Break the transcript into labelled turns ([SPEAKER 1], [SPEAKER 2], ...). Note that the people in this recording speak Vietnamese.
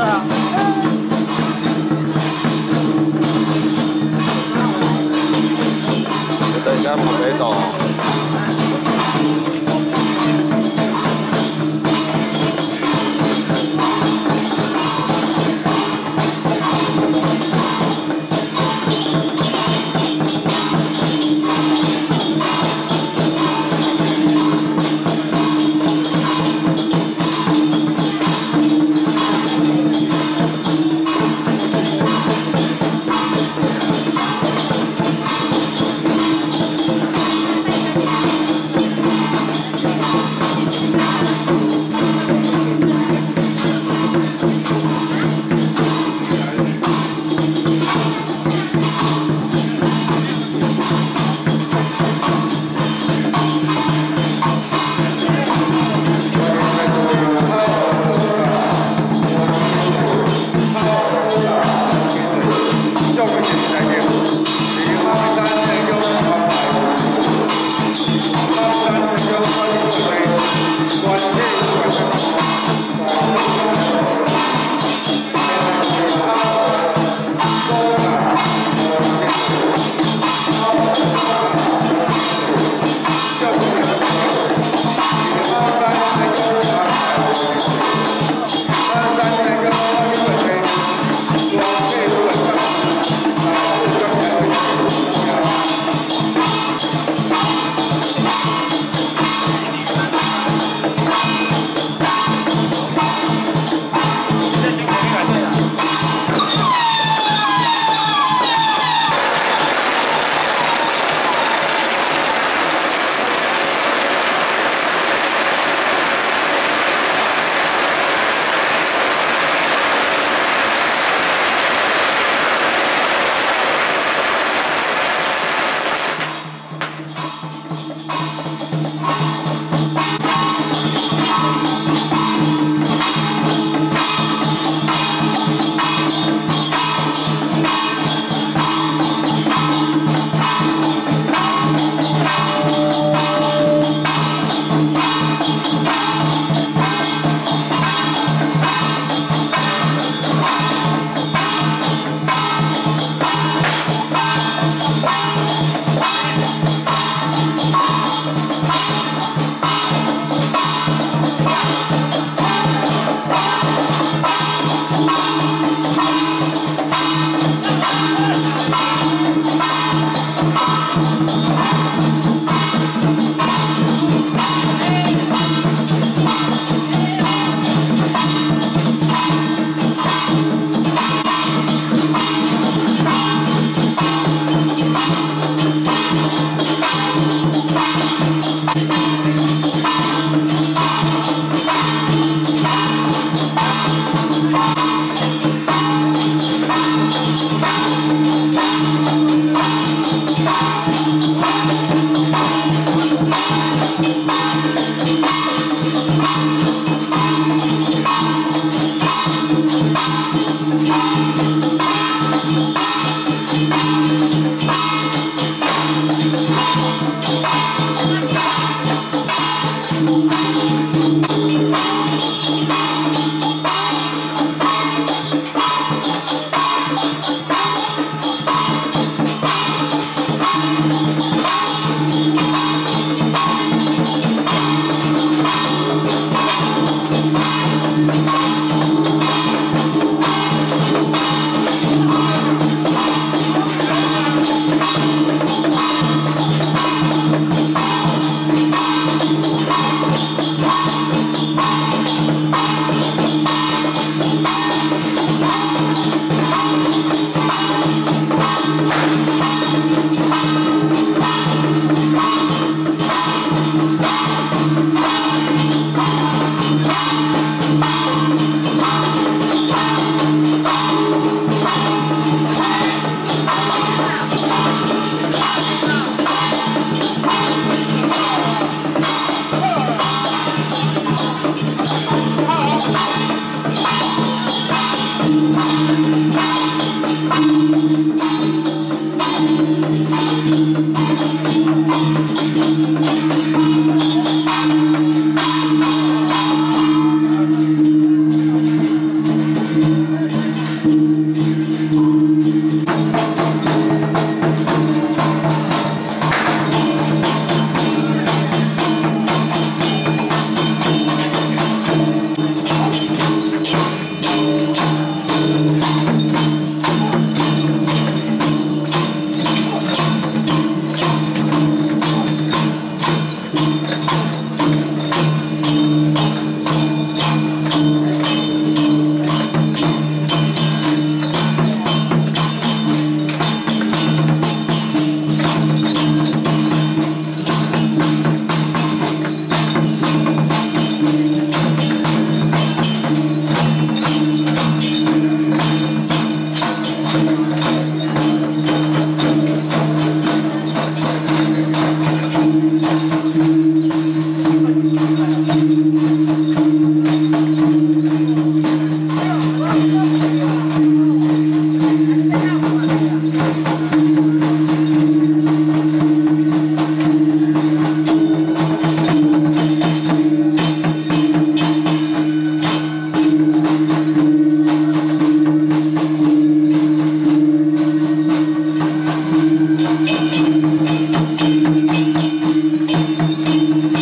[SPEAKER 1] thôi à để tay ra một cái đỏ Thank mm -hmm. you.